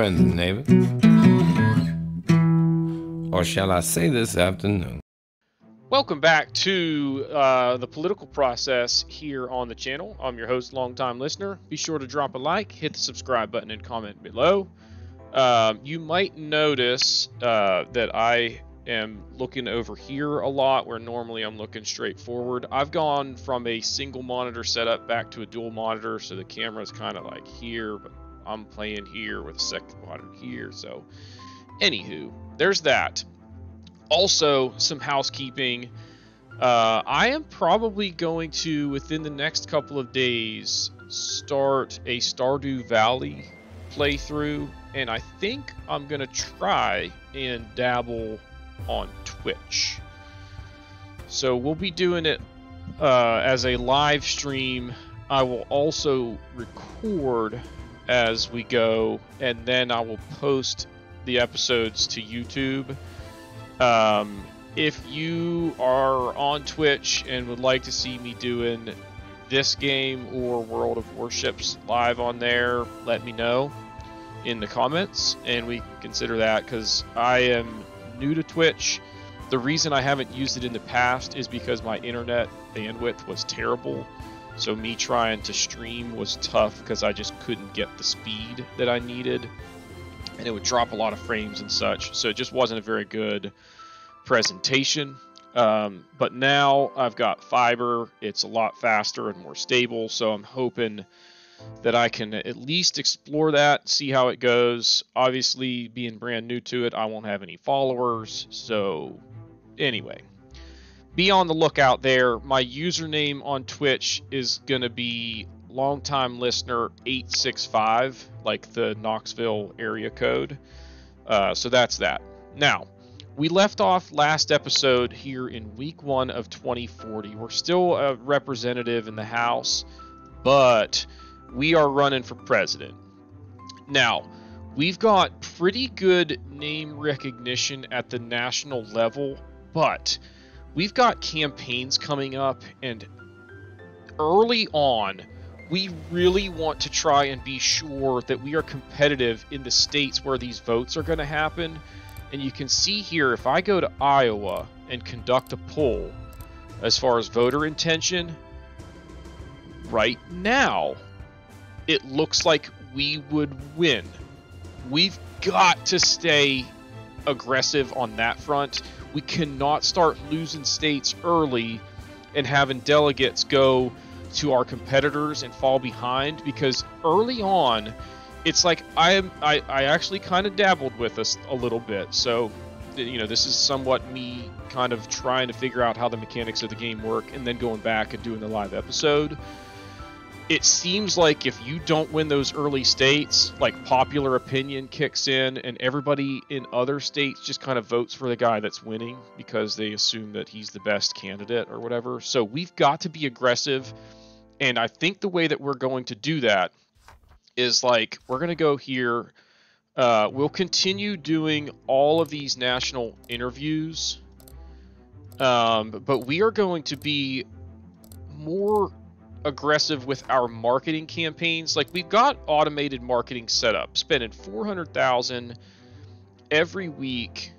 friends and neighbors. Or shall I say this afternoon? Welcome back to uh, the political process here on the channel. I'm your host, longtime listener. Be sure to drop a like, hit the subscribe button, and comment below. Um, you might notice uh, that I am looking over here a lot where normally I'm looking straight forward. I've gone from a single monitor setup back to a dual monitor, so the camera is kind of like here, but I'm playing here with a second monitor here. So, anywho, there's that. Also, some housekeeping. Uh, I am probably going to, within the next couple of days, start a Stardew Valley playthrough, and I think I'm going to try and dabble on Twitch. So we'll be doing it uh, as a live stream. I will also record as we go, and then I will post the episodes to YouTube. Um, if you are on Twitch and would like to see me doing this game or World of Warships live on there, let me know in the comments, and we consider that because I am new to Twitch. The reason I haven't used it in the past is because my internet bandwidth was terrible. So me trying to stream was tough because I just couldn't get the speed that I needed. And it would drop a lot of frames and such. So it just wasn't a very good presentation. Um, but now I've got fiber. It's a lot faster and more stable. So I'm hoping that I can at least explore that, see how it goes. Obviously, being brand new to it, I won't have any followers. So, anyway, be on the lookout there. My username on Twitch is going to be longtime listener 865, like the Knoxville area code. Uh, so that's that. Now, we left off last episode here in week one of 2040. We're still a representative in the House, but we are running for president. Now, we've got pretty good name recognition at the national level, but we've got campaigns coming up, and early on, we really want to try and be sure that we are competitive in the states where these votes are going to happen. And you can see here, if I go to Iowa and conduct a poll as far as voter intention, right now, it looks like we would win. We've got to stay aggressive on that front. We cannot start losing states early and having delegates go to our competitors and fall behind because early on it's like I am I, I actually kind of dabbled with this a little bit. So you know, this is somewhat me kind of trying to figure out how the mechanics of the game work and then going back and doing the live episode it seems like if you don't win those early states, like popular opinion kicks in, and everybody in other states just kind of votes for the guy that's winning because they assume that he's the best candidate or whatever. So we've got to be aggressive. And I think the way that we're going to do that is like we're going to go here. Uh, we'll continue doing all of these national interviews, um, but we are going to be more aggressive with our marketing campaigns. Like we've got automated marketing set up, spending 400,000 every week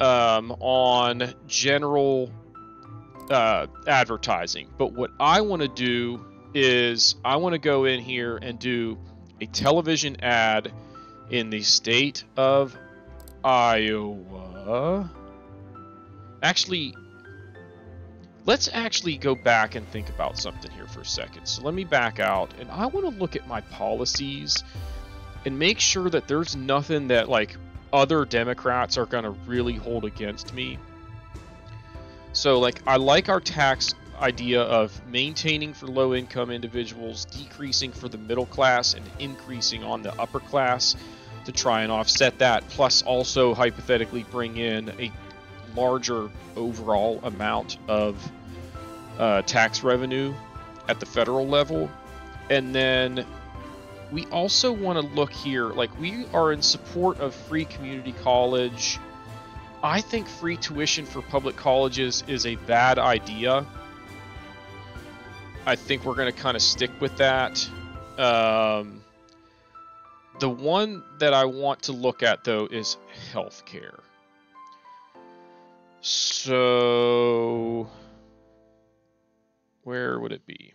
um, on general uh, advertising. But what I want to do is I want to go in here and do a television ad in the state of Iowa. Actually, let's actually go back and think about something here for a second. So let me back out and I want to look at my policies and make sure that there's nothing that like other Democrats are going to really hold against me. So like I like our tax idea of maintaining for low income individuals, decreasing for the middle class and increasing on the upper class to try and offset that plus also hypothetically bring in a larger overall amount of uh, tax revenue at the federal level. And then we also want to look here, like we are in support of free community college. I think free tuition for public colleges is a bad idea. I think we're going to kind of stick with that. Um, The one that I want to look at though is healthcare. So where would it be?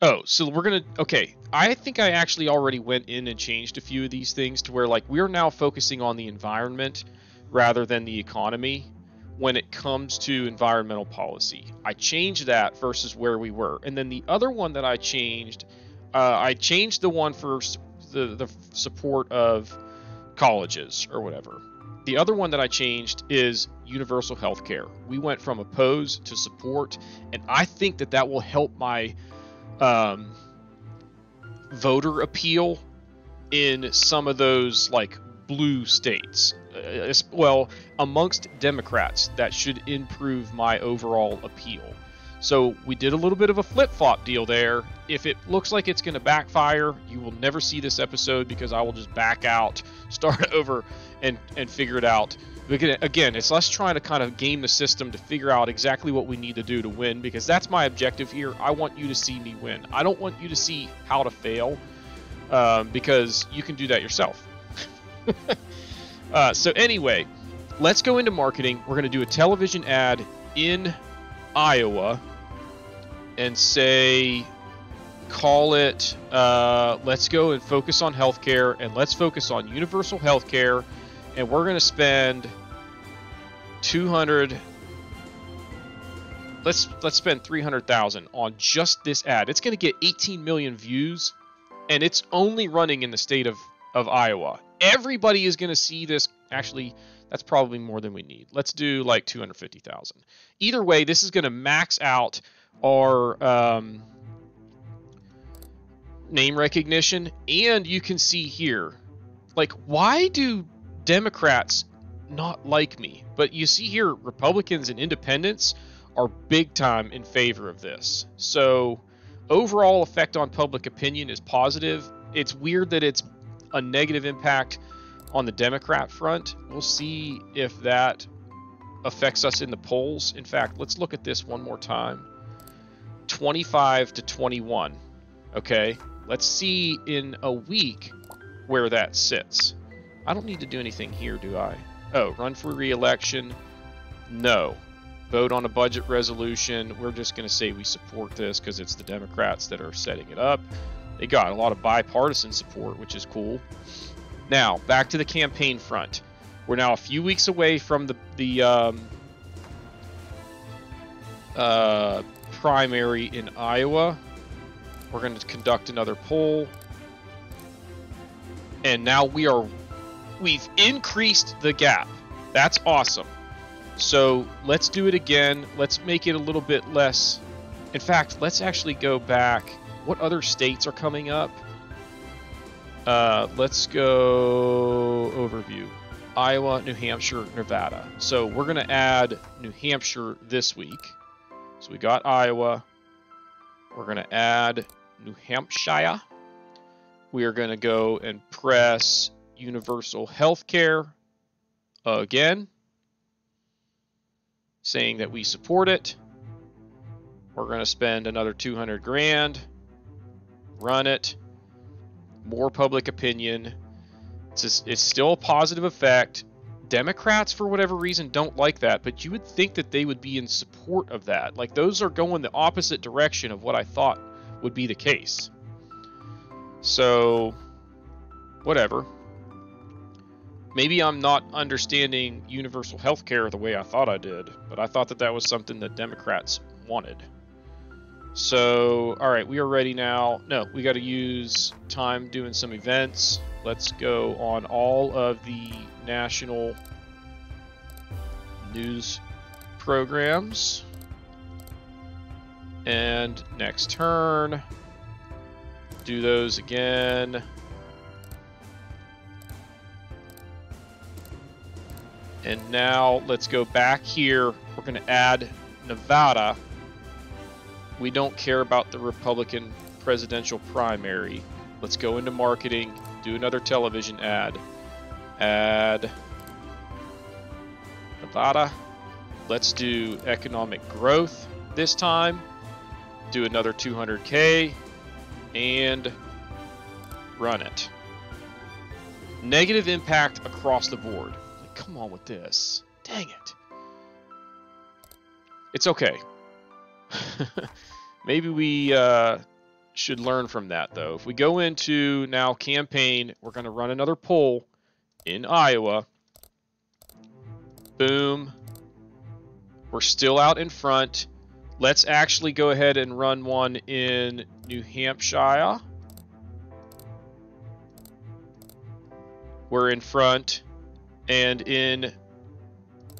Oh, so we're gonna okay. I think I actually already went in and changed a few of these things to where like we're now focusing on the environment rather than the economy when it comes to environmental policy. I changed that versus where we were, and then the other one that I changed, uh, I changed the one for the the support of colleges or whatever. The other one that I changed is universal health care. We went from opposed to support, and I think that that will help my um, voter appeal in some of those like blue states. Uh, well, amongst Democrats, that should improve my overall appeal. So we did a little bit of a flip flop deal there. If it looks like it's going to backfire, you will never see this episode because I will just back out, start over, and and figure it out. Again, it's us trying to kind of game the system to figure out exactly what we need to do to win because that's my objective here. I want you to see me win. I don't want you to see how to fail um, because you can do that yourself. uh, so anyway, let's go into marketing. We're going to do a television ad in Iowa and say call it uh, let's go and focus on healthcare and let's focus on universal healthcare and we're going to spend 200 let's let's spend 300,000 on just this ad. It's going to get 18 million views and it's only running in the state of of Iowa. Everybody is going to see this actually that's probably more than we need. Let's do like 250,000. Either way, this is going to max out our um, name recognition and you can see here like why do Democrats not like me. But you see here, Republicans and independents are big time in favor of this. So, overall effect on public opinion is positive. It's weird that it's a negative impact on the Democrat front. We'll see if that affects us in the polls. In fact, let's look at this one more time 25 to 21. Okay, let's see in a week where that sits. I don't need to do anything here, do I? Oh, run for re-election? No. Vote on a budget resolution. We're just going to say we support this because it's the Democrats that are setting it up. They got a lot of bipartisan support, which is cool. Now, back to the campaign front. We're now a few weeks away from the, the um, uh, primary in Iowa. We're going to conduct another poll. And now we are we've increased the gap. That's awesome. So let's do it again. Let's make it a little bit less. In fact, let's actually go back. What other states are coming up? Uh, let's go overview. Iowa, New Hampshire, Nevada. So we're going to add New Hampshire this week. So we got Iowa. We're going to add New Hampshire. We are going to go and press universal health care again, saying that we support it. We're going to spend another 200 grand, run it, more public opinion. It's, it's still a positive effect. Democrats, for whatever reason, don't like that, but you would think that they would be in support of that. Like, those are going the opposite direction of what I thought would be the case. So, whatever maybe I'm not understanding universal health care the way I thought I did, but I thought that that was something that Democrats wanted. So, all right, we are ready now. No, we got to use time doing some events. Let's go on all of the national news programs. And next turn, do those again. And now let's go back here. We're going to add Nevada. We don't care about the Republican presidential primary. Let's go into marketing, do another television ad. Add Nevada. Let's do economic growth this time. Do another 200K and Run it. Negative impact across the board. Come on with this. Dang it. It's okay. Maybe we uh, should learn from that, though. If we go into now campaign, we're going to run another poll in Iowa. Boom. We're still out in front. Let's actually go ahead and run one in New Hampshire. We're in front. And in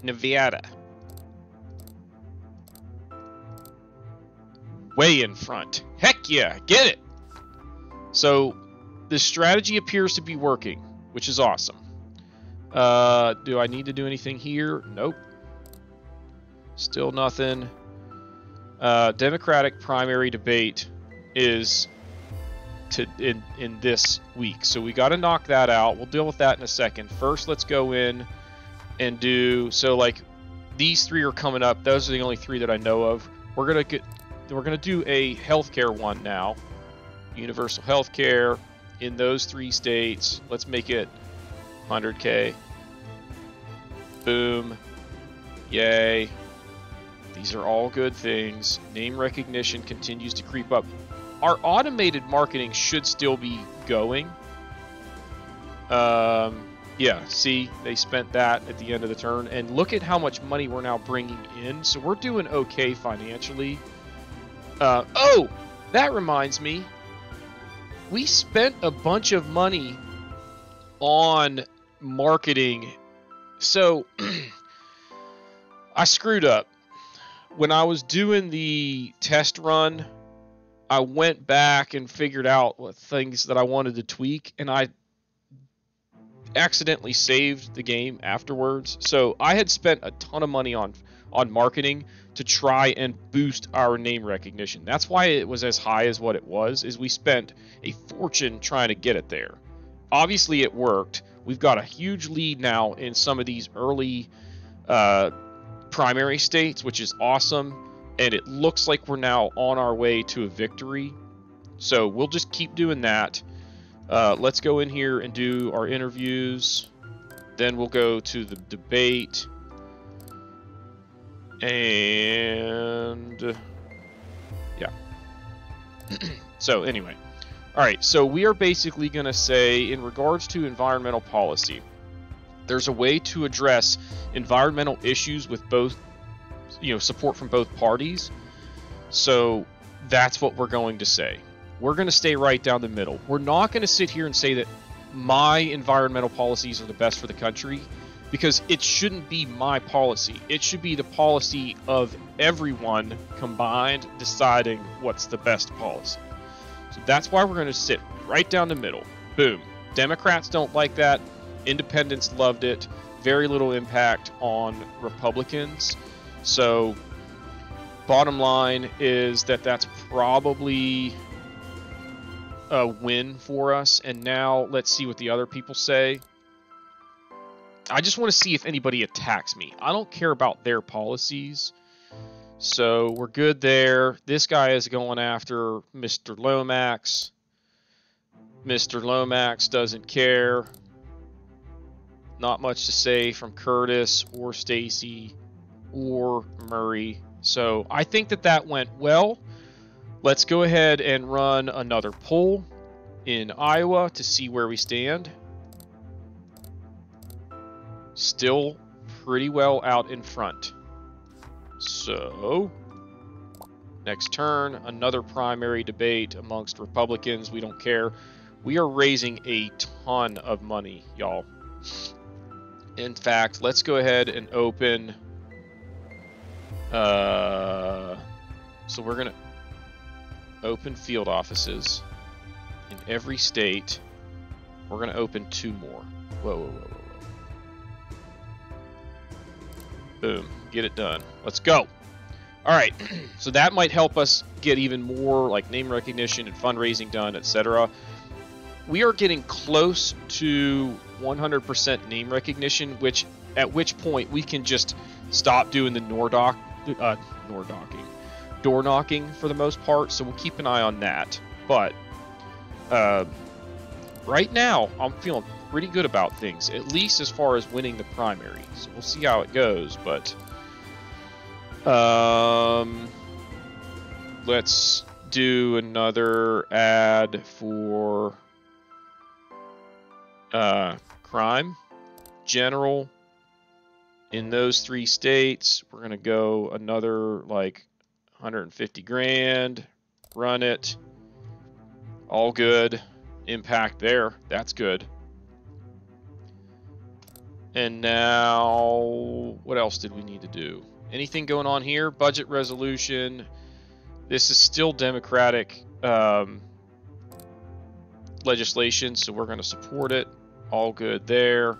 Nevada. Way in front. Heck yeah, get it! So, the strategy appears to be working, which is awesome. Uh, do I need to do anything here? Nope. Still nothing. Uh, Democratic primary debate is to in in this week, so we got to knock that out. We'll deal with that in a second. First, let's go in and do so. Like these three are coming up. Those are the only three that I know of. We're gonna get. We're gonna do a healthcare one now. Universal healthcare in those three states. Let's make it 100k. Boom. Yay. These are all good things. Name recognition continues to creep up. Our automated marketing should still be going. Um, yeah, see, they spent that at the end of the turn. And look at how much money we're now bringing in. So we're doing okay financially. Uh, oh, that reminds me. We spent a bunch of money on marketing. So I screwed up when I was doing the test run, I went back and figured out what things that I wanted to tweak, and I accidentally saved the game afterwards. So I had spent a ton of money on on marketing to try and boost our name recognition. That's why it was as high as what it was. Is we spent a fortune trying to get it there. Obviously, it worked. We've got a huge lead now in some of these early uh, primary states, which is awesome. And it looks like we're now on our way to a victory. So we'll just keep doing that. Uh, let's go in here and do our interviews. Then we'll go to the debate. And yeah. so anyway. All right, so we are basically going to say in regards to environmental policy, there's a way to address environmental issues with both you know support from both parties. So that's what we're going to say. We're going to stay right down the middle. We're not going to sit here and say that my environmental policies are the best for the country because it shouldn't be my policy. It should be the policy of everyone combined deciding what's the best policy. So that's why we're going to sit right down the middle. Boom. Democrats don't like that. Independents loved it. Very little impact on Republicans. So, bottom line is that that's probably a win for us. And now let's see what the other people say. I just want to see if anybody attacks me. I don't care about their policies. So we're good there. This guy is going after Mr. Lomax. Mr. Lomax doesn't care. Not much to say from Curtis or Stacy or Murray. So I think that that went well. Let's go ahead and run another poll in Iowa to see where we stand. Still pretty well out in front. So, next turn, another primary debate amongst Republicans. We don't care. We are raising a ton of money, y'all. In fact, let's go ahead and open. Uh, so we're gonna open field offices in every state. We're gonna open two more. Whoa, whoa, whoa, whoa. Boom, get it done. Let's go. All right, so that might help us get even more like name recognition and fundraising done, etc. We are getting close to 100% name recognition, which at which point we can just stop doing the Nordock, uh, Nordocking, door knocking for the most part. So we'll keep an eye on that. But uh, right now, I'm feeling pretty good about things, at least as far as winning the primary. So we'll see how it goes, but um, let's do another ad for uh, crime, general. In those three states, we're gonna go another like 150 grand, run it, all good, impact there, that's good. And now, what else did we need to do? Anything going on here? Budget resolution. This is still Democratic um, legislation, so we're going to support it. All good there.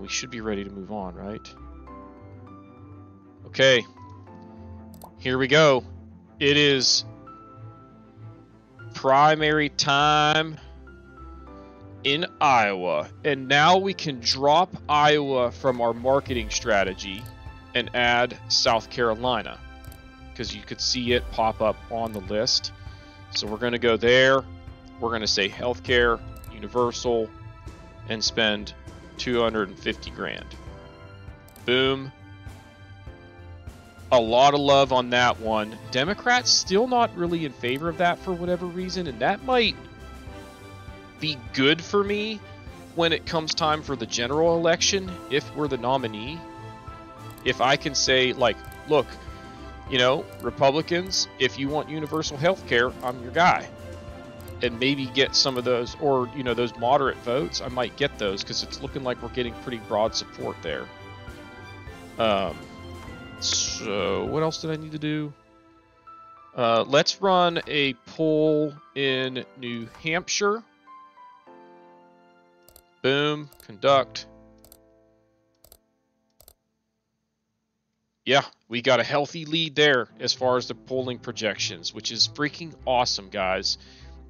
We should be ready to move on, right? Okay. Here we go. It is primary time in Iowa. And now we can drop Iowa from our marketing strategy and add South Carolina because you could see it pop up on the list. So we're going to go there. We're going to say healthcare, universal, and spend 250 grand. Boom. A lot of love on that one. Democrats still not really in favor of that for whatever reason, and that might be good for me when it comes time for the general election if we're the nominee. If I can say, like, look, you know, Republicans, if you want universal health care, I'm your guy. And maybe get some of those, or, you know, those moderate votes, I might get those because it's looking like we're getting pretty broad support there. Um, so, what else did I need to do? Uh, let's run a poll in New Hampshire. Boom, conduct. Yeah, we got a healthy lead there as far as the polling projections, which is freaking awesome, guys.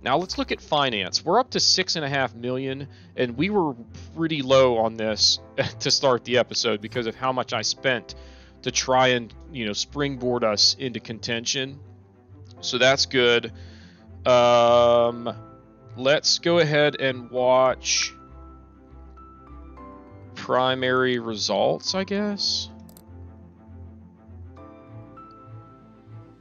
Now let's look at finance. We're up to six and a half million, and we were pretty low on this to start the episode because of how much I spent to try and you know springboard us into contention. So that's good. Um, let's go ahead and watch primary results, I guess.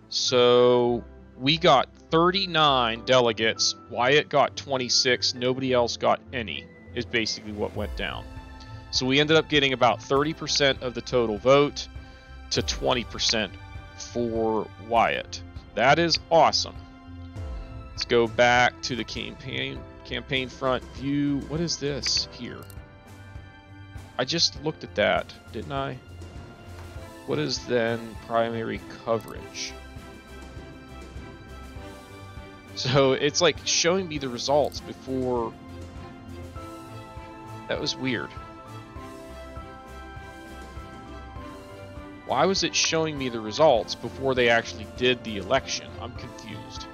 So we got 39 delegates. Wyatt got 26. Nobody else got any, is basically what went down. So we ended up getting about 30% of the total vote to 20% for Wyatt. That is awesome. Let's go back to the campaign campaign front view. What is this here? I just looked at that, didn't I? What is then primary coverage? So it's like showing me the results before. That was weird. Why was it showing me the results before they actually did the election? I'm confused.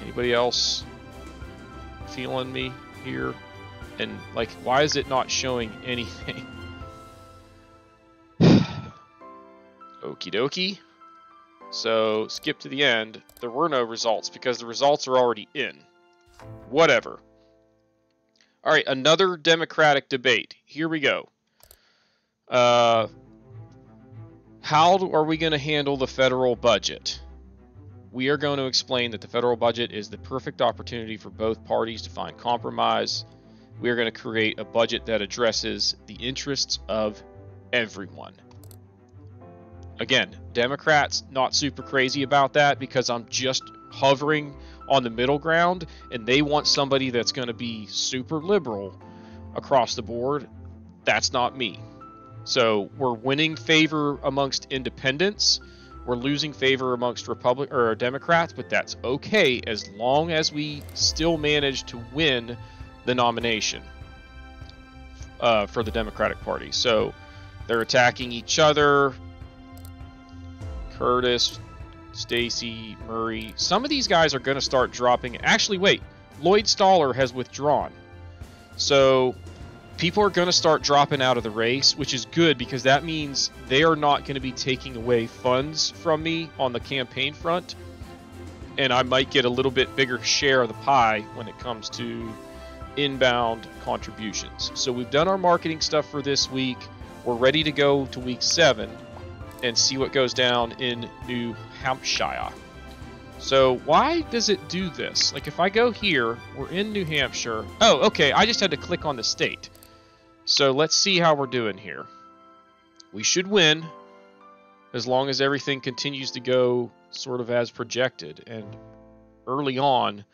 Anybody else feeling me here? And, like, why is it not showing anything? Okie dokie. So, skip to the end. There were no results because the results are already in. Whatever. Alright, another Democratic debate. Here we go. Uh, how are we going to handle the federal budget? We are going to explain that the federal budget is the perfect opportunity for both parties to find compromise. We are going to create a budget that addresses the interests of everyone. Again, Democrats not super crazy about that because I'm just hovering on the middle ground and they want somebody that's going to be super liberal across the board. That's not me. So we're winning favor amongst independents. We're losing favor amongst Republic or Democrats, but that's okay as long as we still manage to win the nomination uh, for the Democratic Party. So they're attacking each other. Curtis, Stacy, Murray. Some of these guys are going to start dropping. Actually, wait. Lloyd Stoller has withdrawn. So people are going to start dropping out of the race, which is good because that means they are not going to be taking away funds from me on the campaign front. and I might get a little bit bigger share of the pie when it comes to inbound contributions. So we've done our marketing stuff for this week. We're ready to go to week seven and see what goes down in New Hampshire. So why does it do this? Like if I go here, we're in New Hampshire. Oh, okay, I just had to click on the state. So let's see how we're doing here. We should win as long as everything continues to go sort of as projected. And early on,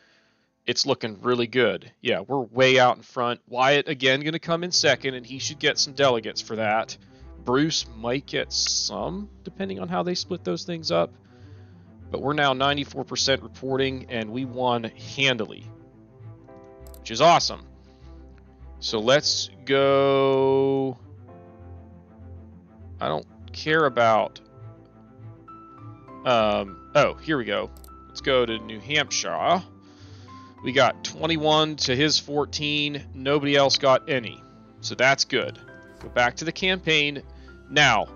it's looking really good. Yeah, we're way out in front. Wyatt again going to come in second, and he should get some delegates for that. Bruce might get some, depending on how they split those things up. But we're now 94% reporting, and we won handily, which is awesome. So let's go. I don't care about. Um, oh, here we go. Let's go to New Hampshire. We got 21 to his 14. Nobody else got any. So that's good. Go back to the campaign. Now,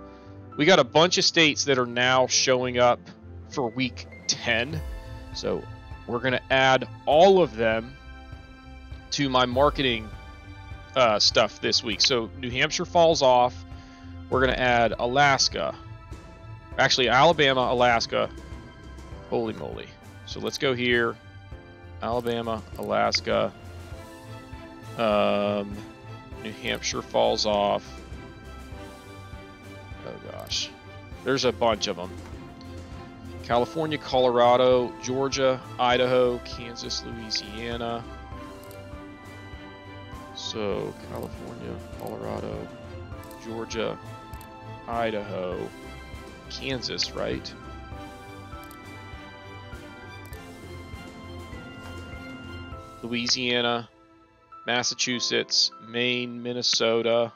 we got a bunch of states that are now showing up for week 10. So we're going to add all of them to my marketing uh, stuff this week. So New Hampshire falls off. We're going to add Alaska. Actually, Alabama, Alaska. Holy moly. So let's go here. Alabama, Alaska. Um, New Hampshire falls off. Oh gosh. There's a bunch of them. California, Colorado, Georgia, Idaho, Kansas, Louisiana. So, California, Colorado, Georgia, Idaho, Kansas, right? Louisiana, Massachusetts, Maine, Minnesota.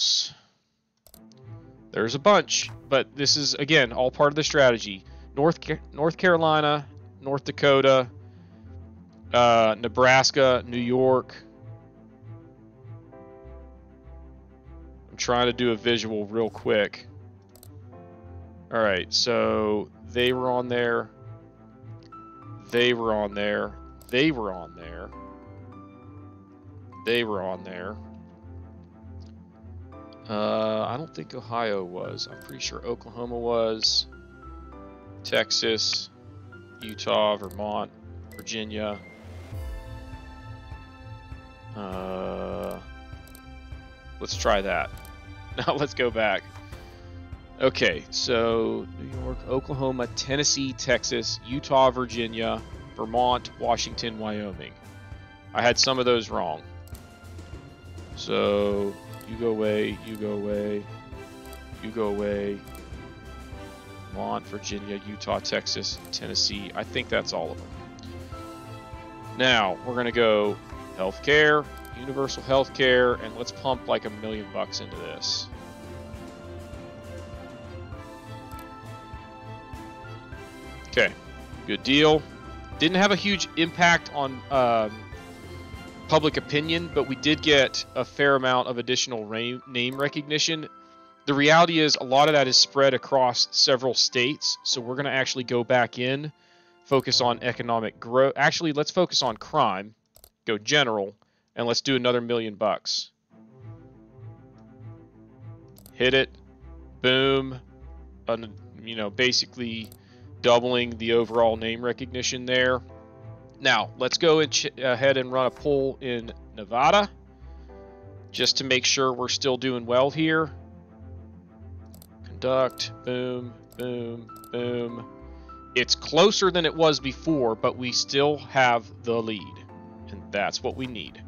Else? There's a bunch, but this is again all part of the strategy. North North Carolina, North Dakota, uh, Nebraska, New York. I'm trying to do a visual real quick. All right, so they were on there. They were on there. They were on there. They were on there. Uh, I don't think Ohio was. I'm pretty sure Oklahoma was. Texas, Utah, Vermont, Virginia. Uh, let's try that. Now let's go back. Okay, so New York, Oklahoma, Tennessee, Texas, Utah, Virginia, Vermont, Washington, Wyoming. I had some of those wrong. So you go away, you go away, you go away. Vermont, Virginia, Utah, Texas, Tennessee. I think that's all of them. Now, we're to go healthcare, universal healthcare, and let's pump like a million bucks into this. Okay, good deal. Didn't have a huge impact on um, public opinion, but we did get a fair amount of additional name recognition. The reality is, a lot of that is spread across several states, so we're going to actually go back in, focus on economic growth. Actually, let's focus on crime, go general, and let's do another million bucks. Hit it, boom, you know, basically doubling the overall name recognition there. Now, let's go ahead and run a poll in Nevada just to make sure we're still doing well here. Conduct, boom, boom, boom. It's closer than it was before, but we still have the lead, and that's what we need.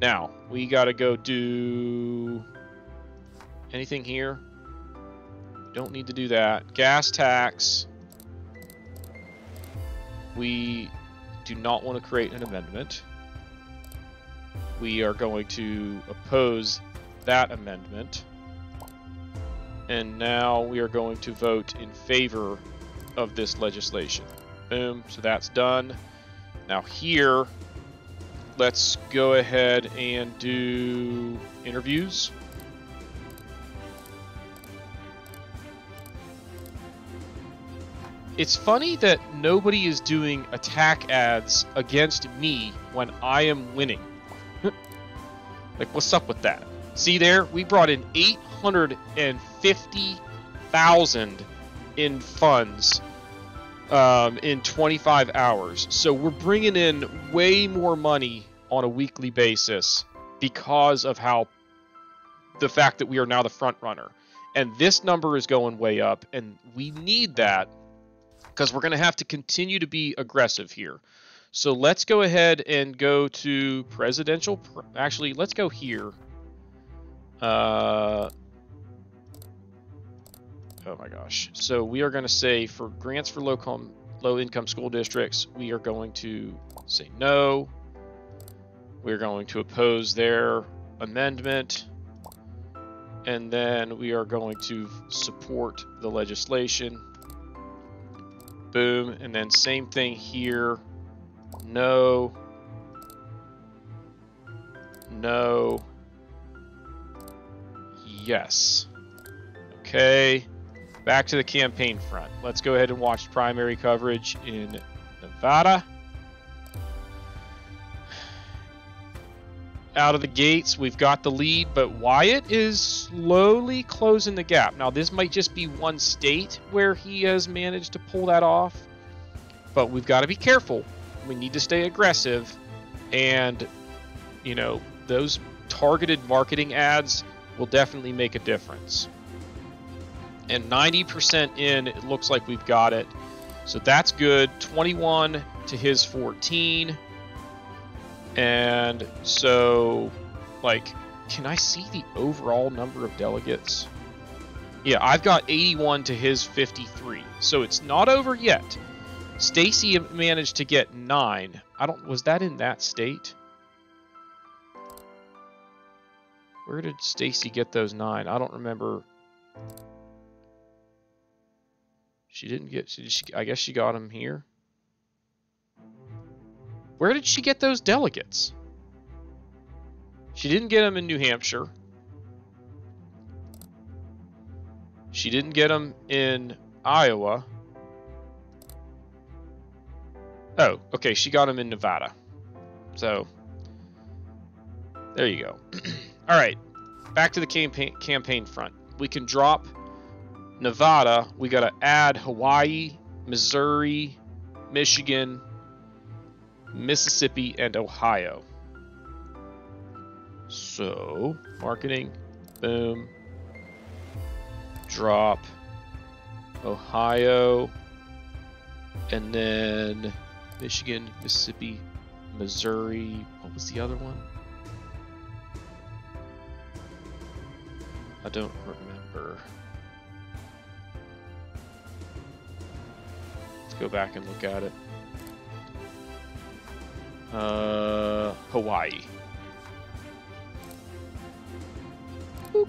Now, we got to go do anything here. Don't need to do that. Gas tax. We do not want to create an amendment. We are going to oppose that amendment. And now we are going to vote in favor of this legislation. Boom, so that's done. Now here, let's go ahead and do interviews. It's funny that nobody is doing attack ads against me when I am winning. like, what's up with that? See there, we brought in 850,000 in funds um, in 25 hours. So we're bringing in way more money on a weekly basis because of how the fact that we are now the front runner. And this number is going way up, and we need that because we're going to have to continue to be aggressive here. So let's go ahead and go to presidential. Pr actually, let's go here. Uh, oh my gosh. So we are going to say for grants for low, com low income school districts, we are going to say no. We're going to oppose their amendment. And then we are going to support the legislation boom, and then same thing here, no, no, yes. Okay, back to the campaign front. Let's go ahead and watch primary coverage in Nevada. Out of the gates. We've got the lead, but Wyatt is slowly closing the gap. Now, this might just be one state where he has managed to pull that off, but we've got to be careful. We need to stay aggressive, and, you know, those targeted marketing ads will definitely make a difference. And 90% in, it looks like we've got it. So that's good. 21 to his 14. And so, like, can I see the overall number of delegates? Yeah, I've got 81 to his 53. So it's not over yet. Stacy managed to get 9. I don't was that in that state? Where did Stacy get those 9? I don't remember. She didn't get she, I guess she got them here. Where did she get those delegates? She didn't get them in New Hampshire. She didn't get them in Iowa. Oh, okay, she got them in Nevada. So, there you go. All right, back to the campaign campaign front. We can drop Nevada. We got to add Hawaii, Missouri, Michigan, Mississippi, and Ohio. So, marketing, boom, drop, Ohio, and then Michigan, Mississippi, Missouri. What was the other one? I don't remember. Let's go back and look at it. Uh, Hawaii. Boop.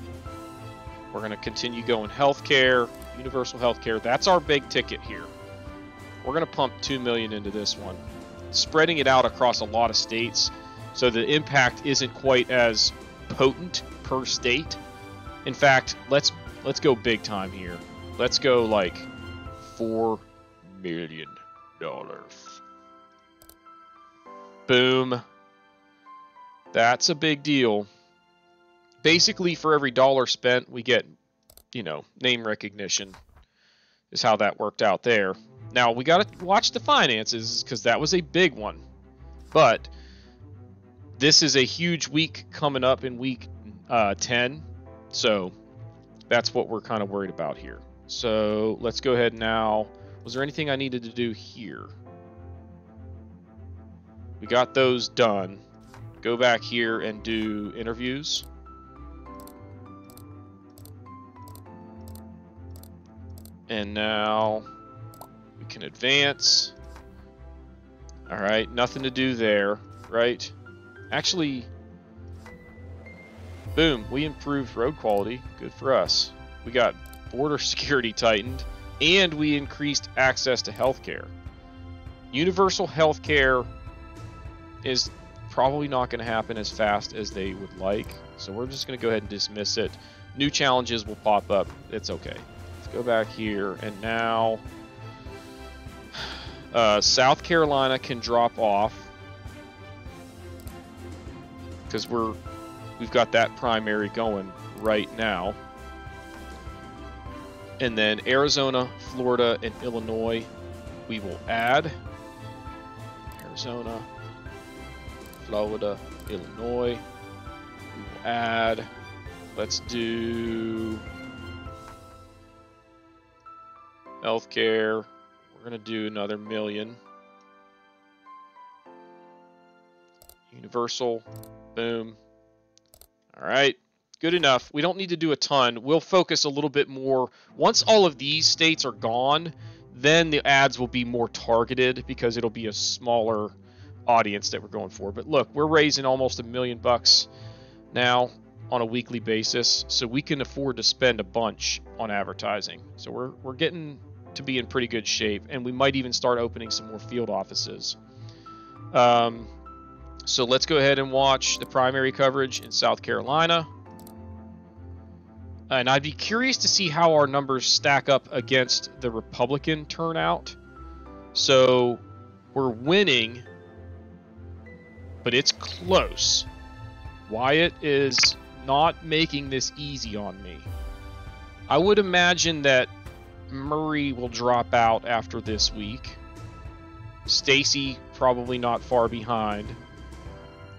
We're going to continue going healthcare, universal healthcare. That's our big ticket here. We're going to pump 2 million into this one. Spreading it out across a lot of states so the impact isn't quite as potent per state. In fact, let's let's go big time here. Let's go like 4 million dollars. Boom. That's a big deal. Basically, for every dollar spent, we get, you know, name recognition. Is how that worked out there. Now, we got to watch the finances because that was a big one. But this is a huge week coming up in week uh, 10. So that's what we're kind of worried about here. So let's go ahead now. Was there anything I needed to do here? We got those done. Go back here and do interviews. And now we can advance. All right, nothing to do there, right? Actually, boom, we improved road quality. Good for us. We got border security tightened, and we increased access to healthcare. Universal healthcare is probably not going to happen as fast as they would like. So we're just going to go ahead and dismiss it. New challenges will pop up. It's okay. Let's go back here. And now uh, South Carolina can drop off because we're we've got that primary going right now. And then Arizona, Florida, and Illinois, we will add. Arizona, Florida, Illinois. We will add. Let's do healthcare. We're gonna do another million. Universal, boom. All right, good enough. We don't need to do a ton. We'll focus a little bit more. Once all of these states are gone, then the ads will be more targeted because it'll be a smaller audience that we're going for. But look, we're raising almost a million bucks now on a weekly basis, so we can afford to spend a bunch on advertising. So we're we're getting to be in pretty good shape, and we might even start opening some more field offices. Um, so let's go ahead and watch the primary coverage in South Carolina. And I'd be curious to see how our numbers stack up against the Republican turnout. So we're winning, but it's close. Wyatt is not making this easy on me. I would imagine that Murray will drop out after this week. Stacy probably not far behind.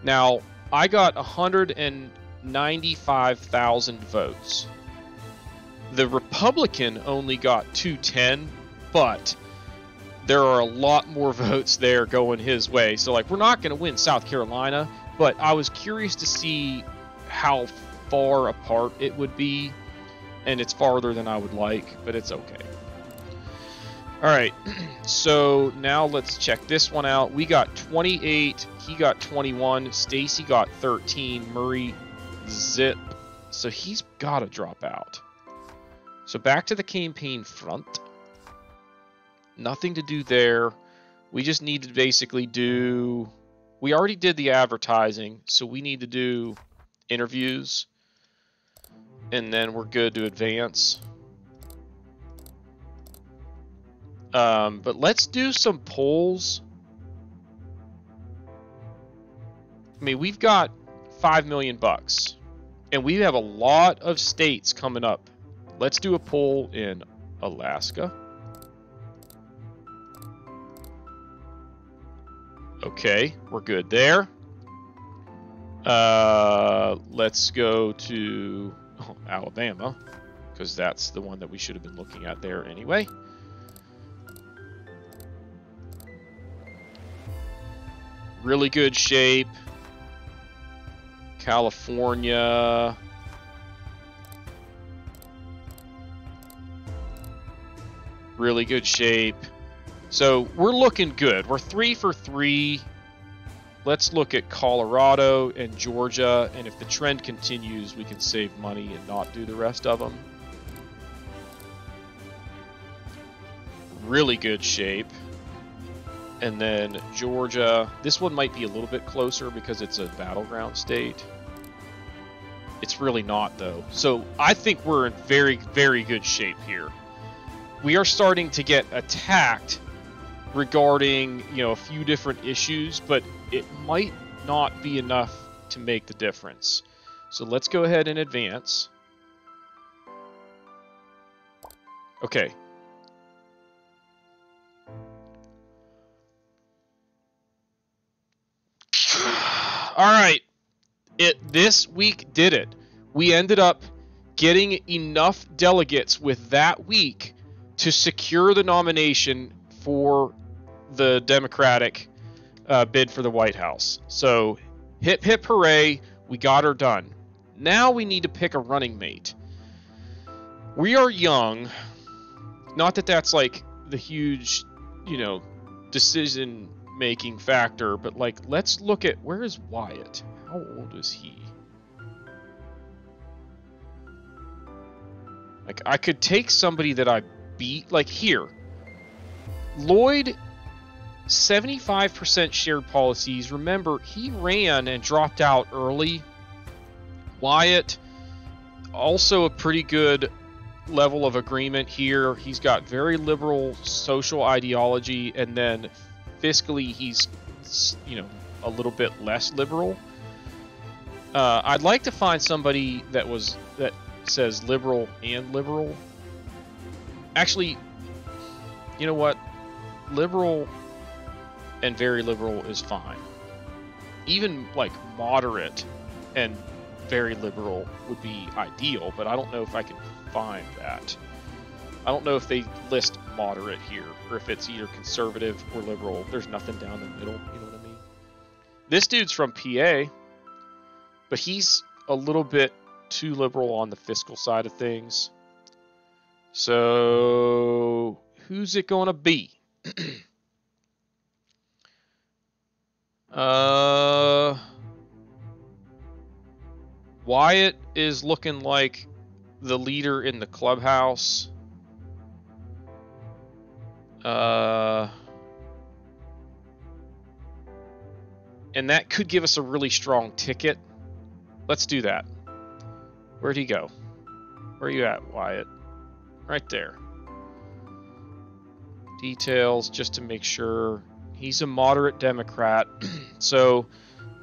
Now, I got 195,000 votes. The Republican only got 210, but there are a lot more votes there going his way. So, like, we're not going to win South Carolina, but I was curious to see how far apart it would be, and it's farther than I would like, but it's okay. All right, so now let's check this one out. We got 28, he got 21, Stacy got 13, Murray zip. So he's got to drop out. So back to the campaign front. Nothing to do there. We just need to basically do. We already did the advertising, so we need to do interviews. And then we're good to advance. Um, but let's do some polls. I mean, we've got five million bucks, and we have a lot of states coming up. Let's do a poll in Alaska. Okay, we're good there. Uh, let's go to Alabama, because that's the one that we should have been looking at there anyway. Really good shape. California. Really good shape. So we're looking good. We're three for three. Let's look at Colorado and Georgia, and if the trend continues, we can save money and not do the rest of them. Really good shape. And then Georgia. This one might be a little bit closer because it's a battleground state. It's really not, though. So I think we're in very, very good shape here. We are starting to get attacked regarding, you know, a few different issues, but it might not be enough to make the difference. So let's go ahead and advance. Okay, All right. It this week did it. We ended up getting enough delegates with that week to secure the nomination for the Democratic uh, bid for the White House. So, hip hip hooray, we got her done. Now we need to pick a running mate. We are young. Not that that's like the huge, you know, decision making factor, but like let's look at where is Wyatt? How old is he? Like I could take somebody that I beat like here. Lloyd 75% shared policies. Remember, he ran and dropped out early. Wyatt, also a pretty good level of agreement here. He's got very liberal social ideology, and then fiscally, he's you know a little bit less liberal. Uh, I'd like to find somebody that was that says liberal and liberal. Actually, you know what? Liberal and very liberal is fine. Even like moderate and very liberal would be ideal, but I don't know if I can find that. I don't know if they list moderate here, or if it's either conservative or liberal. There's nothing down the middle, you know what I mean? This dude's from PA, but he's a little bit too liberal on the fiscal side of things. So, who's it going to be? uh, Wyatt is looking like the leader in the clubhouse. Uh, and that could give us a really strong ticket. Let's do that. Where'd he go? Where are you at, Wyatt? Right there. Details, just to make sure. He's a moderate Democrat, so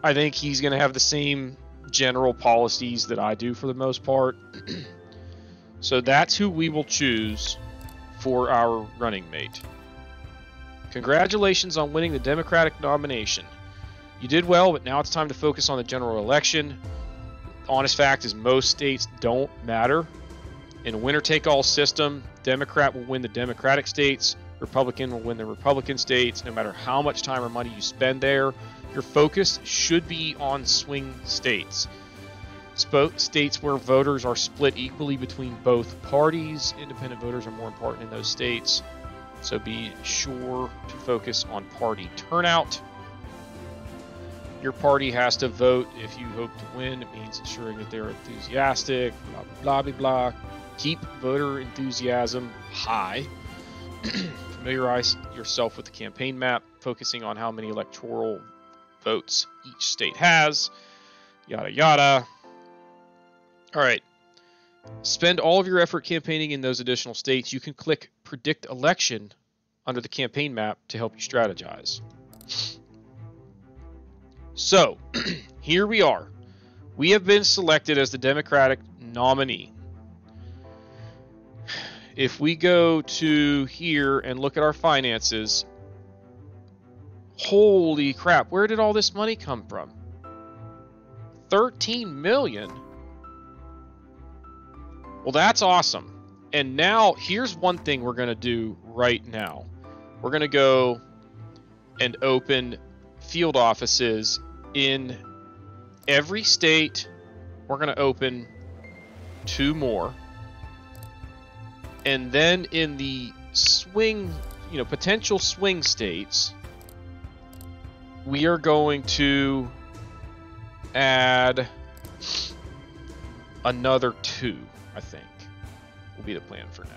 I think he's going to have the same general policies that I do for the most part. so that's who we will choose for our running mate. Congratulations on winning the Democratic nomination. You did well, but now it's time to focus on the general election. The honest fact is, most states don't matter. In a winner take all system, Democrat will win the Democratic states, Republican will win the Republican states, no matter how much time or money you spend there. Your focus should be on swing states. States where voters are split equally between both parties. Independent voters are more important in those states. So be sure to focus on party turnout. Your party has to vote if you hope to win. It means ensuring that they're enthusiastic, blah, blah, blah, blah. Keep voter enthusiasm high. Familiarize yourself with the campaign map, focusing on how many electoral votes each state has. Yada, yada. All right. Spend all of your effort campaigning in those additional states. You can click Predict Election under the campaign map to help you strategize. So, here we are. We have been selected as the Democratic nominee. If we go to here and look at our finances, holy crap, where did all this money come from? 13 million? Well, that's awesome. And now, here's one thing we're going to do right now. We're going to go and open field offices in every state. We're going to open two more. And then in the swing, you know, potential swing states, we are going to add another two. I think, will be the plan for now.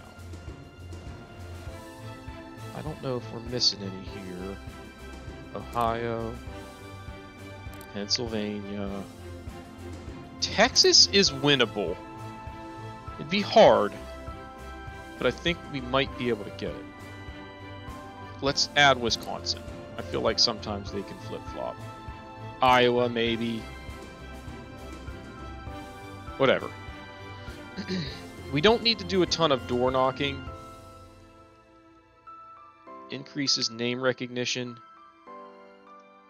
I don't know if we're missing any here. Ohio, Pennsylvania. Texas is winnable. It'd be hard, but I think we might be able to get it. Let's add Wisconsin. I feel like sometimes they can flip-flop. Iowa, maybe. Whatever. we don't need to do a ton of door knocking. Increases name recognition.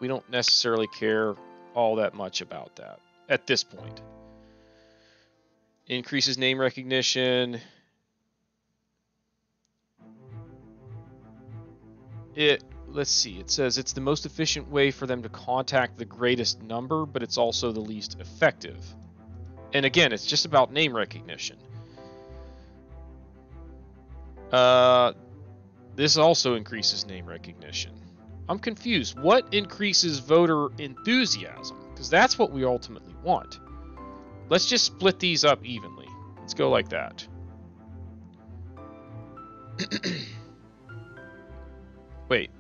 We don't necessarily care all that much about that at this point. Increases name recognition. It let's see. It says it's the most efficient way for them to contact the greatest number, but it's also the least effective. And again, it's just about name recognition. Uh, this also increases name recognition. I'm confused. What increases voter enthusiasm? Because that's what we ultimately want. Let's just split these up evenly. Let's go like that. Wait.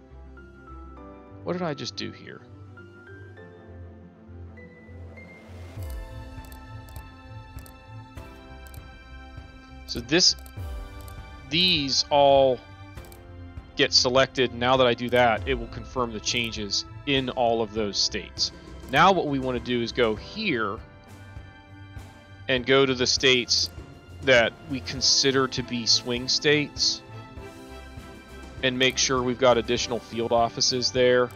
What did I just do here? So this, these all get selected. Now that I do that, it will confirm the changes in all of those states. Now what we want to do is go here and go to the states that we consider to be swing states and make sure we've got additional field offices there.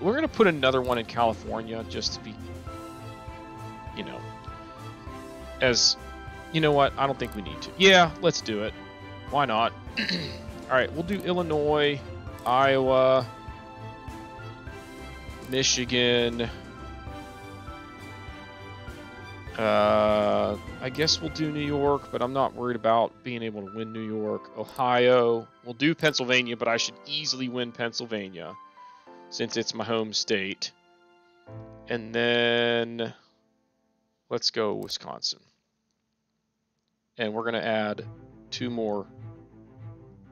We're going to put another one in California just to be, you know, as, you know what? I don't think we need to. Yeah, let's do it. Why not? All right, we'll do Illinois, Iowa, Michigan. Uh, I guess we'll do New York, but I'm not worried about being able to win New York. Ohio. We'll do Pennsylvania, but I should easily win Pennsylvania since it's my home state. And then let's go Wisconsin. And we're going to add two more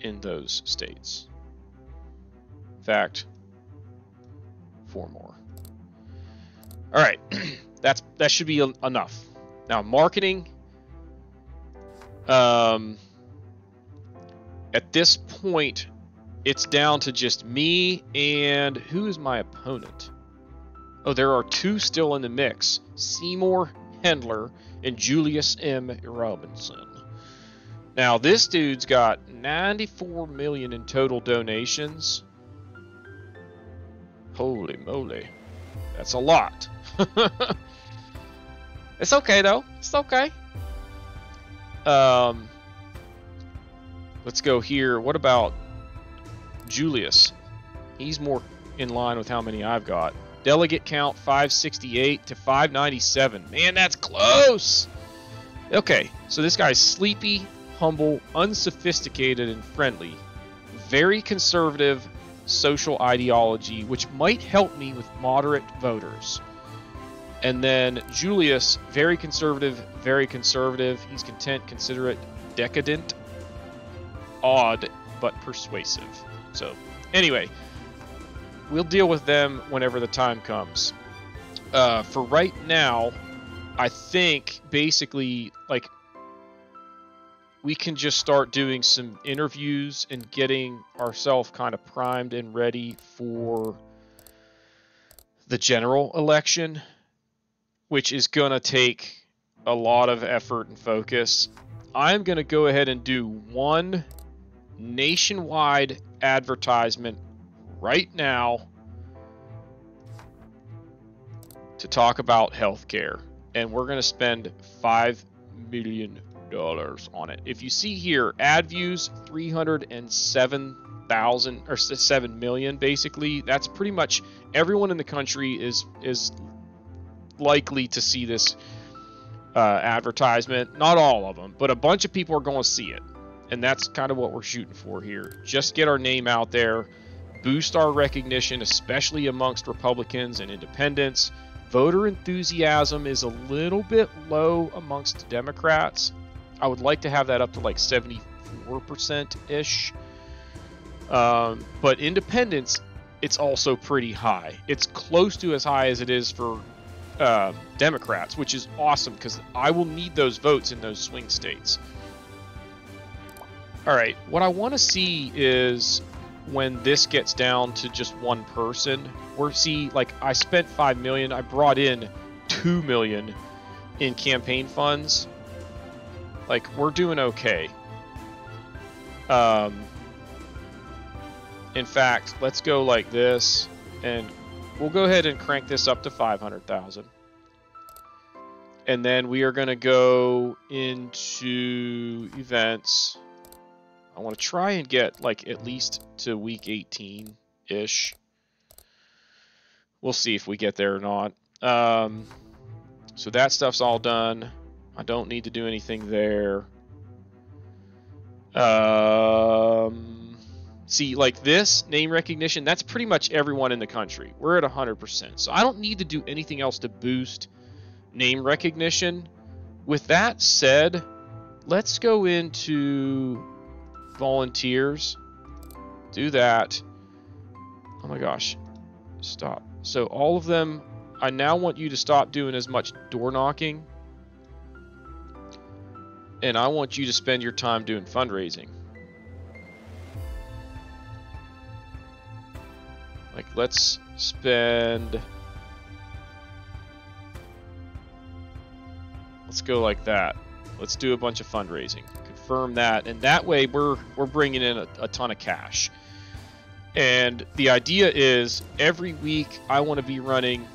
in those states. In fact, four more. All right, that's that should be enough. Now marketing. Um, at this point, it's down to just me and who is my opponent? Oh, there are two still in the mix: Seymour Hendler and Julius M. Robinson. Now this dude's got 94 million in total donations. Holy moly. That's a lot. it's okay though. It's okay. Um Let's go here. What about Julius? He's more in line with how many I've got. Delegate count 568 to 597. Man, that's close. Okay, so this guy's sleepy, humble, unsophisticated, and friendly. Very conservative social ideology, which might help me with moderate voters. And then Julius, very conservative, very conservative. He's content, considerate, decadent, odd, but persuasive. So, anyway, we'll deal with them whenever the time comes. Uh, for right now, I think basically, like, we can just start doing some interviews and getting ourselves kind of primed and ready for the general election, which is going to take a lot of effort and focus. I'm going to go ahead and do one nationwide advertisement right now to talk about healthcare. And we're going to spend $5 million on it. If you see here, ad views 307,000 or 7 million basically. That's pretty much everyone in the country is is likely to see this uh, advertisement. Not all of them, but a bunch of people are going to see it. And that's kind of what we're shooting for here. Just get our name out there, boost our recognition, especially amongst Republicans and independents. Voter enthusiasm is a little bit low amongst Democrats. I would like to have that up to like 74% ish. Um, but independents, it's also pretty high. It's close to as high as it is for uh, Democrats, which is awesome because I will need those votes in those swing states. All right, what I want to see is when this gets down to just one person. We're see like I spent five million, I brought in two million in campaign funds. Like we're doing okay. Um, in fact, let's go like this, and we'll go ahead and crank this up to 500,000. And then we are going to go into events. I want to try and get like at least to week 18-ish. We'll see if we get there or not. Um, so that stuff's all done. I don't need to do anything there. Um, see, like this name recognition, that's pretty much everyone in the country. We're at 100%. So I don't need to do anything else to boost name recognition. With that said, let's go into volunteers. Do that. Oh my gosh. stop. So all of them, I now want you to stop doing as much door knocking. And I want you to spend your time doing fundraising. Like, let's spend. Let's go like that. Let's do a bunch of fundraising. Confirm that, and that way we're we're bringing in a, a ton of cash. And the idea is every week I want to be running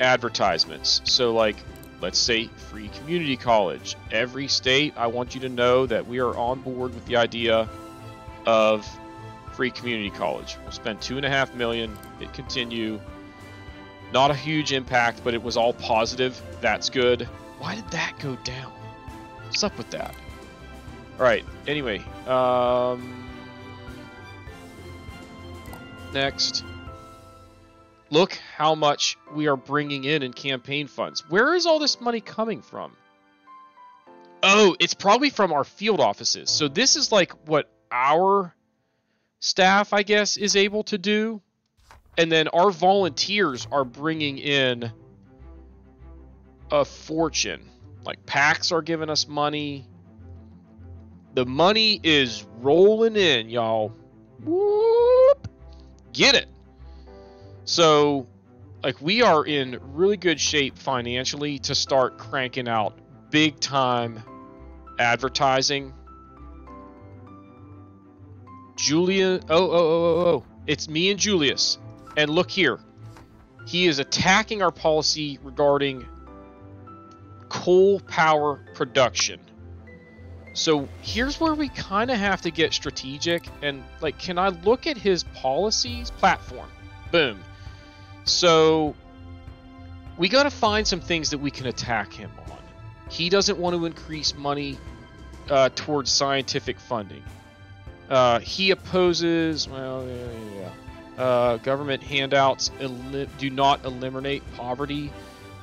advertisements. So like let's say free community college. Every state I want you to know that we are on board with the idea of free community college. We'll spend two and a half million. It continue. Not a huge impact, but it was all positive. That's good. Why did that go down? What's up with that? All right. Anyway, um, next. Look how much we are bringing in in campaign funds. Where is all this money coming from? Oh, it's probably from our field offices. So this is like what our staff, I guess, is able to do. And then our volunteers are bringing in a fortune. Like PACs are giving us money. The money is rolling in, y'all. Whoop. Get it. So, like, we are in really good shape financially to start cranking out big time advertising Julia. Oh, oh, oh, oh, oh. It's me and Julius. And look here. He is attacking our policy regarding coal power production. So here's where we kind of have to get strategic and like can I look at his policies platform? Boom. So we got to find some things that we can attack him on. He doesn't want to increase money uh, towards scientific funding. Uh, he opposes, well, yeah, yeah. Uh, government handouts do not eliminate poverty,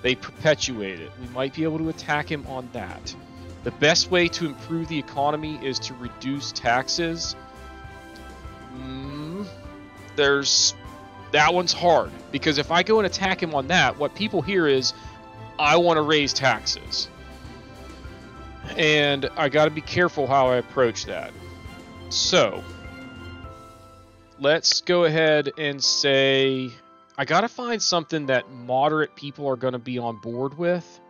they perpetuate it. We might be able to attack him on that. The best way to improve the economy is to reduce taxes. Mm, there's that one's hard because if I go and attack him on that, what people hear is, I want to raise taxes. And I got to be careful how I approach that. So, let's go ahead and say I got to find something that moderate people are going to be on board with.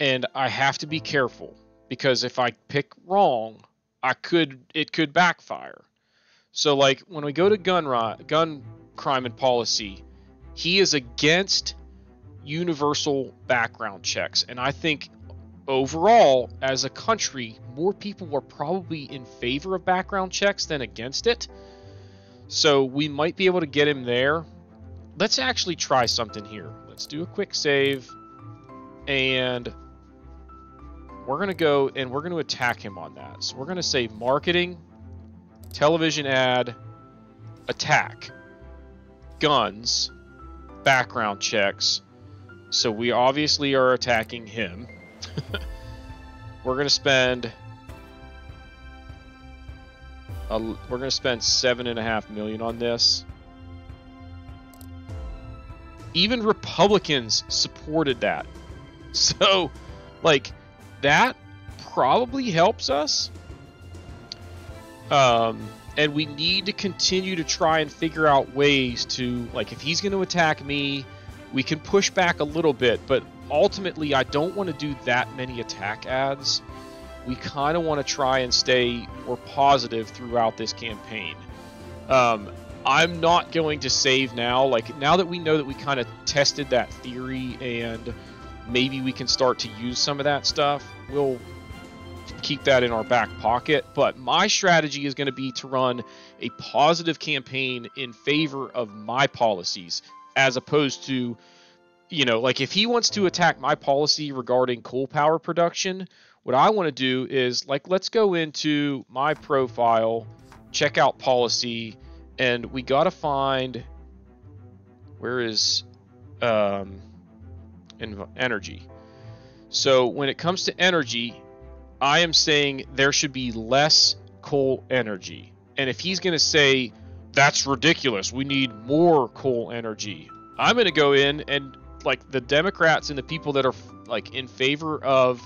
And I have to be careful because if I pick wrong, I could it could backfire. So like when we go to gun gun crime and policy, he is against universal background checks and I think overall, as a country, more people were probably in favor of background checks than against it. So we might be able to get him there. Let's actually try something here. Let's do a quick save. And we're going to go and we're going to attack him on that. So we're going to say marketing, television ad, attack, guns, background checks. So we obviously are attacking him. we're gonna spend a, we're gonna spend seven and a half million on this. Even Republicans supported that. So, like, that probably helps us. Um, and we need to continue to try and figure out ways to, like, if he's going to attack me, we can push back a little bit, but ultimately, I don't want to do that many attack ads. We kind of want to try and stay more positive throughout this campaign. Um, I'm not going to save now. Like, now that we know that we kind of tested that theory and maybe we can start to use some of that stuff, we'll keep that in our back pocket. But my strategy is going to be to run a positive campaign in favor of my policies as opposed to you know, like if he wants to attack my policy regarding coal power production, what I want to do is like let's go into my profile, check out policy, and we got to find where is um energy. So when it comes to energy, I am saying there should be less coal energy. And if he's going to say that's ridiculous. We need more coal energy. I'm going to go in and like the Democrats and the people that are like in favor of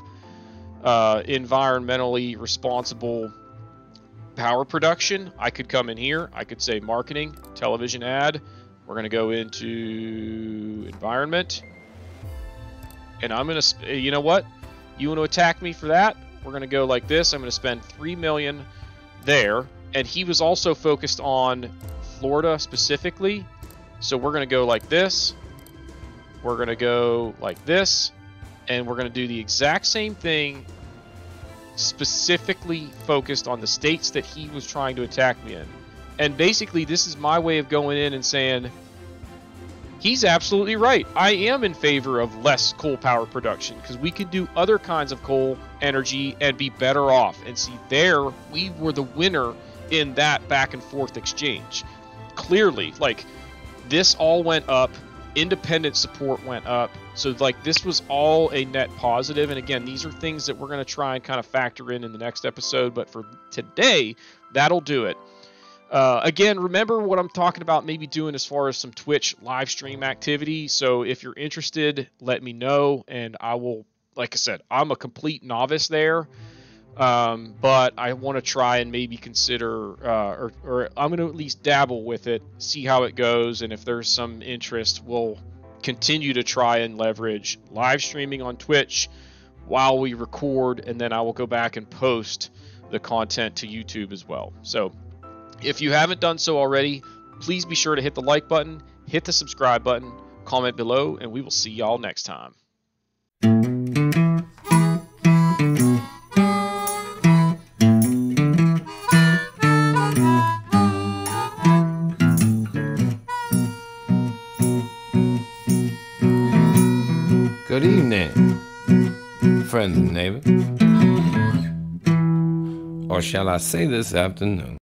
uh, environmentally responsible power production, I could come in here. I could say marketing, television ad. We're going to go into environment. And I'm going to, you know what? You want to attack me for that? We're going to go like this. I'm going to spend 3 million there. And he was also focused on Florida specifically. So we're going to go like this. We're going to go like this. And we're going to do the exact same thing specifically focused on the states that he was trying to attack me in. And basically, this is my way of going in and saying, he's absolutely right. I am in favor of less coal power production because we could do other kinds of coal energy and be better off. And see, there, we were the winner in that back and forth exchange. Clearly, like, this all went up independent support went up. So like this was all a net positive. And again, these are things that we're going to try and kind of factor in in the next episode. But for today, that'll do it. Uh, again, remember what I'm talking about maybe doing as far as some Twitch live stream activity. So if you're interested, let me know, and I will. Like I said, I'm a complete novice there. Um, but I want to try and maybe consider, uh, or, or I'm going to at least dabble with it, see how it goes, and if there's some interest, we'll continue to try and leverage live streaming on Twitch while we record, and then I will go back and post the content to YouTube as well. So if you haven't done so already, please be sure to hit the like button, hit the subscribe button, comment below, and we will see y'all next time. Friend and neighbor. Or shall I say this afternoon?